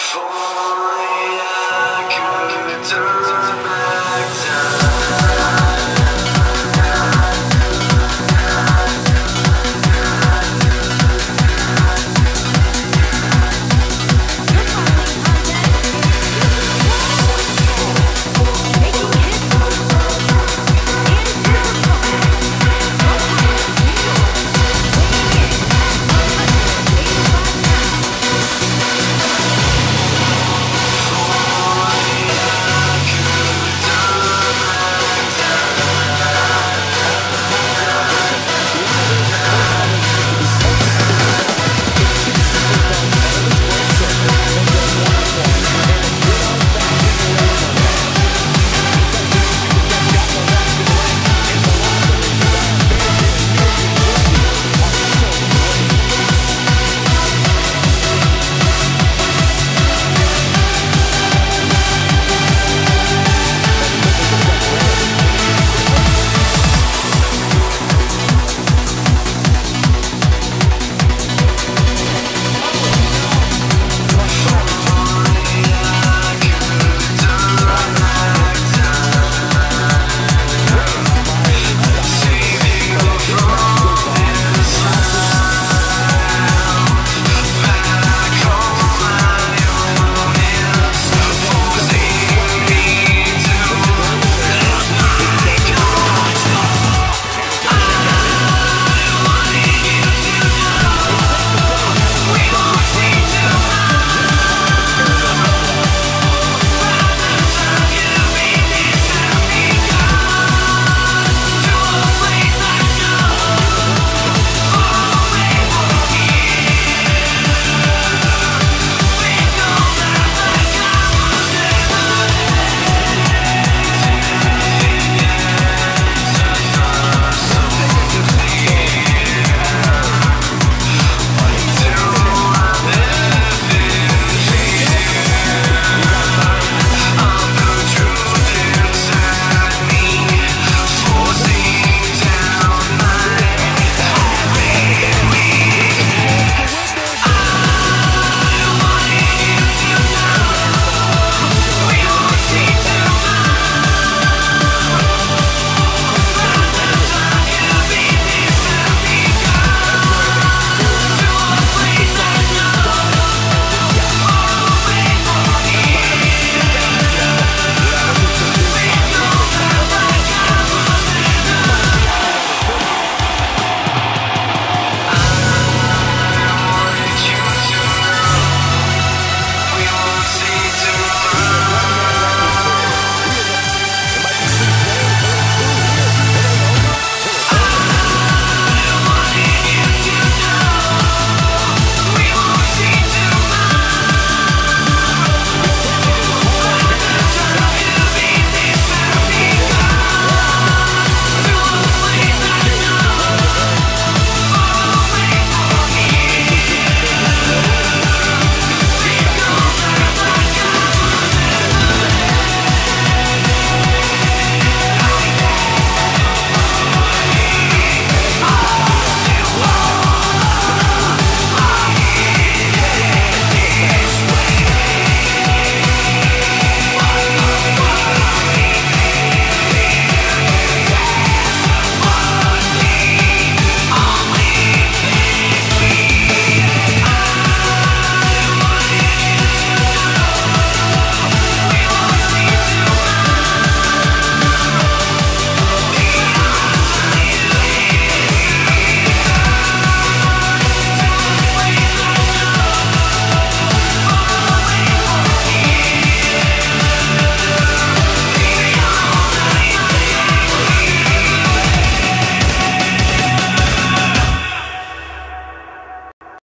If only I could turn